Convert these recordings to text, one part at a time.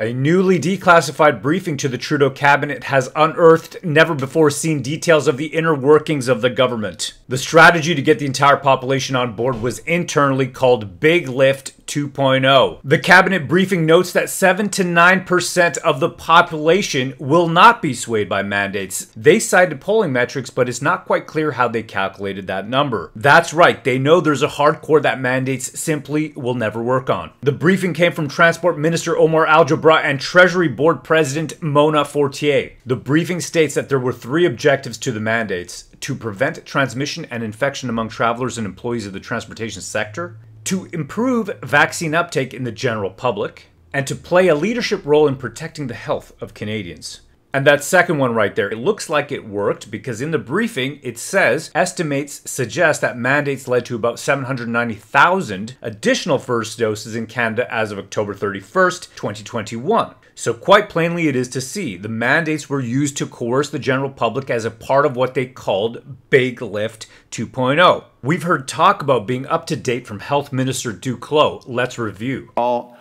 A newly declassified briefing to the Trudeau cabinet has unearthed never before seen details of the inner workings of the government. The strategy to get the entire population on board was internally called Big Lift 2.0. The cabinet briefing notes that 7 to 9% of the population will not be swayed by mandates. They cited polling metrics, but it's not quite clear how they calculated that number. That's right, they know there's a hardcore that mandates simply will never work on. The briefing came from Transport Minister Omar Alghabra and Treasury Board President Mona Fortier. The briefing states that there were three objectives to the mandates to prevent transmission and infection among travelers and employees of the transportation sector, to improve vaccine uptake in the general public, and to play a leadership role in protecting the health of Canadians. And that second one right there, it looks like it worked because in the briefing it says estimates suggest that mandates led to about 790,000 additional first doses in Canada as of October 31st, 2021. So, quite plainly, it is to see the mandates were used to coerce the general public as a part of what they called Big Lift 2.0. We've heard talk about being up to date from Health Minister Duclos. Let's review. All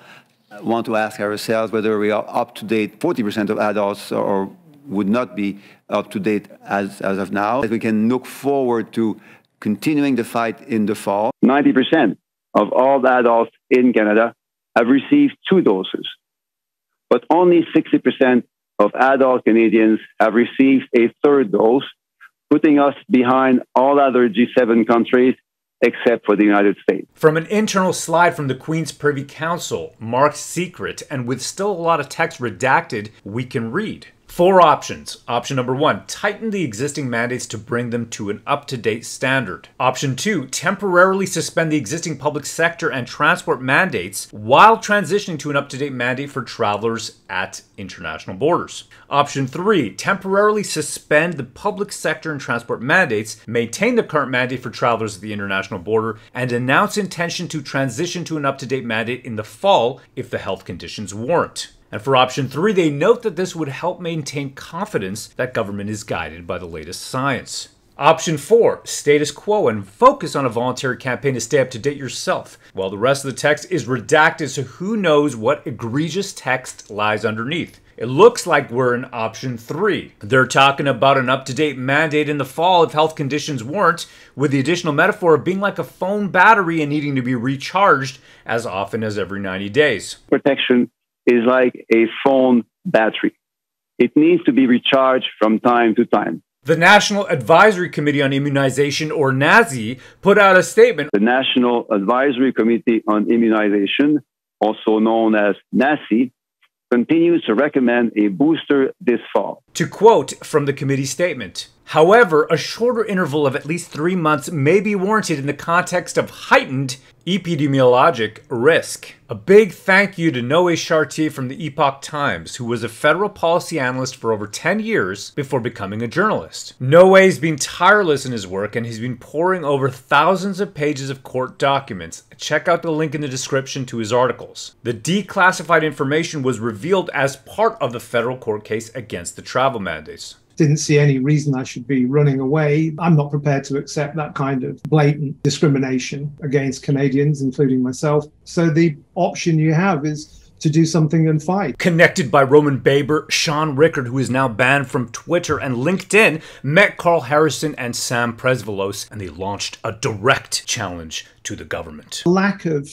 uh, want to ask ourselves whether we are up to date 40% of adults or would not be up to date as, as of now. We can look forward to continuing the fight in the fall. 90% of all adults in Canada have received two doses, but only 60% of adult Canadians have received a third dose, putting us behind all other G7 countries except for the United States. From an internal slide from the Queen's Privy Council, marked secret, and with still a lot of text redacted, we can read. Four options. Option number one, tighten the existing mandates to bring them to an up to date standard. Option two, temporarily suspend the existing public sector and transport mandates while transitioning to an up to date mandate for travelers at international borders. Option three, temporarily suspend the public sector and transport mandates, maintain the current mandate for travelers at the international border, and announce intention to transition to an up to date mandate in the fall if the health conditions warrant. And for option three, they note that this would help maintain confidence that government is guided by the latest science. Option 4, status quo and focus on a voluntary campaign to stay up to date yourself, while the rest of the text is redacted so who knows what egregious text lies underneath. It looks like we're in option 3. They're talking about an up to date mandate in the fall if health conditions warrant, with the additional metaphor of being like a phone battery and needing to be recharged as often as every 90 days. Protection is like a phone battery. It needs to be recharged from time to time. The National Advisory Committee on Immunization, or NACI, put out a statement. The National Advisory Committee on Immunization, also known as NACI, continues to recommend a booster this fall. To quote from the committee statement, However, a shorter interval of at least three months may be warranted in the context of heightened epidemiologic risk. A big thank you to Noé Chartier from the Epoch Times, who was a federal policy analyst for over 10 years before becoming a journalist. Noé's been tireless in his work and he's been poring over thousands of pages of court documents. Check out the link in the description to his articles. The declassified information was revealed as part of the federal court case against the travel mandates didn't see any reason I should be running away. I'm not prepared to accept that kind of blatant discrimination against Canadians, including myself. So the option you have is to do something and fight. Connected by Roman Baber, Shaun Rickard, who is now banned from Twitter and LinkedIn, met Karl Harrison and Sam Presvelos, and they launched a direct challenge to the government. Lack of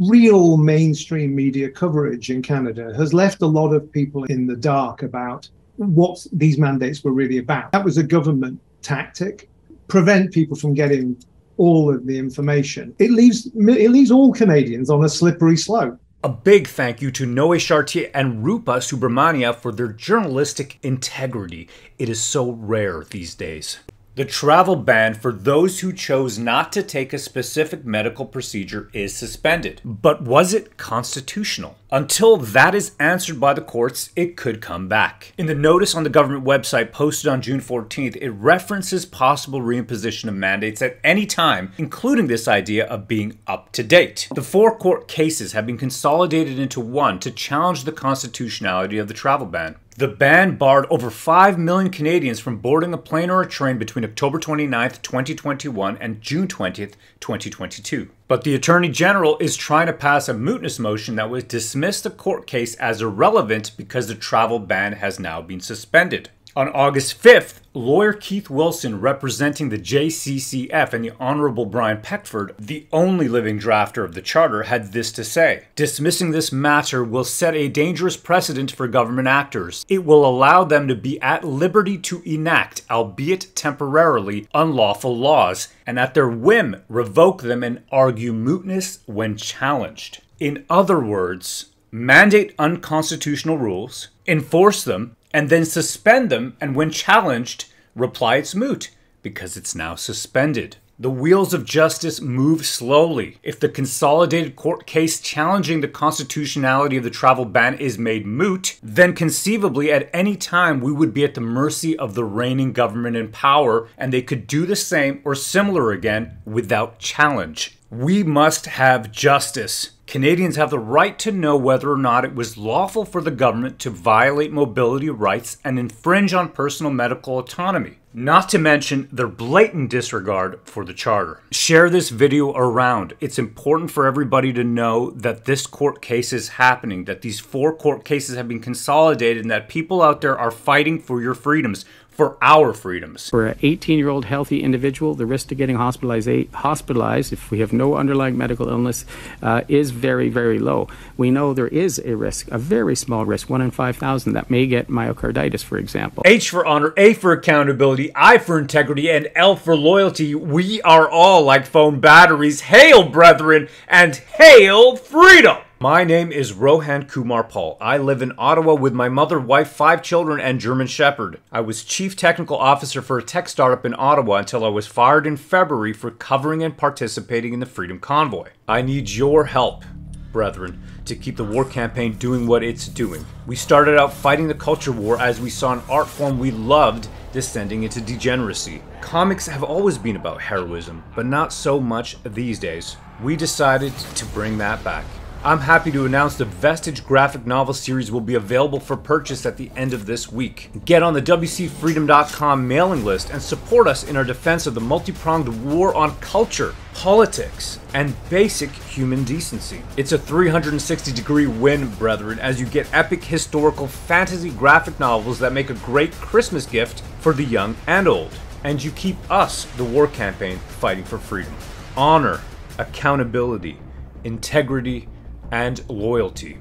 real mainstream media coverage in Canada has left a lot of people in the dark about what these mandates were really about. That was a government tactic, prevent people from getting all of the information. It leaves it leaves all Canadians on a slippery slope. A big thank you to Noé Chartier and Rupa Subramanya for their journalistic integrity. It is so rare these days. The travel ban for those who chose not to take a specific medical procedure is suspended. But was it constitutional? Until that is answered by the courts, it could come back. In the notice on the government website posted on June 14th, it references possible reimposition of mandates at any time, including this idea of being up to date. The four court cases have been consolidated into one to challenge the constitutionality of the travel ban. The ban barred over 5 million Canadians from boarding a plane or a train between October 29, 2021 and June 20, 2022. But the Attorney General is trying to pass a mootness motion that would dismiss the court case as irrelevant because the travel ban has now been suspended. On August 5th, lawyer Keith Wilson, representing the JCCF and the Honorable Brian Peckford, the only living drafter of the charter, had this to say Dismissing this matter will set a dangerous precedent for government actors. It will allow them to be at liberty to enact, albeit temporarily, unlawful laws, and at their whim revoke them and argue mootness when challenged. In other words, mandate unconstitutional rules, enforce them, and then suspend them, and when challenged, reply it's moot because it's now suspended. The wheels of justice move slowly. If the consolidated court case challenging the constitutionality of the travel ban is made moot, then conceivably at any time we would be at the mercy of the reigning government in power, and they could do the same or similar again without challenge. We must have justice. Canadians have the right to know whether or not it was lawful for the government to violate mobility rights and infringe on personal medical autonomy, not to mention their blatant disregard for the Charter. Share this video around. It's important for everybody to know that this court case is happening, that these four court cases have been consolidated, and that people out there are fighting for your freedoms for our freedoms. For an 18 year old healthy individual, the risk to getting hospitalized, hospitalized if we have no underlying medical illness uh, is very, very low. We know there is a risk, a very small risk, one in 5,000, that may get myocarditis, for example. H for honor, A for accountability, I for integrity, and L for loyalty. We are all like phone batteries. Hail, brethren, and hail freedom! My name is Rohan Kumar Paul. I live in Ottawa with my mother, wife, five children, and German Shepherd. I was Chief Technical Officer for a tech startup in Ottawa until I was fired in February for covering and participating in the Freedom Convoy. I need your help, brethren, to keep the war campaign doing what it's doing. We started out fighting the culture war as we saw an art form we loved descending into degeneracy. Comics have always been about heroism, but not so much these days. We decided to bring that back. I'm happy to announce the Vestige graphic novel series will be available for purchase at the end of this week. Get on the WCFreedom.com mailing list and support us in our defense of the multi pronged war on culture, politics, and basic human decency. It's a 360 degree win, brethren, as you get epic historical fantasy graphic novels that make a great Christmas gift for the young and old. And you keep us, the war campaign, fighting for freedom. Honor, accountability, integrity, and loyalty.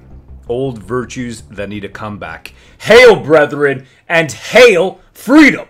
Old virtues that need a comeback. Hail, brethren, and hail freedom!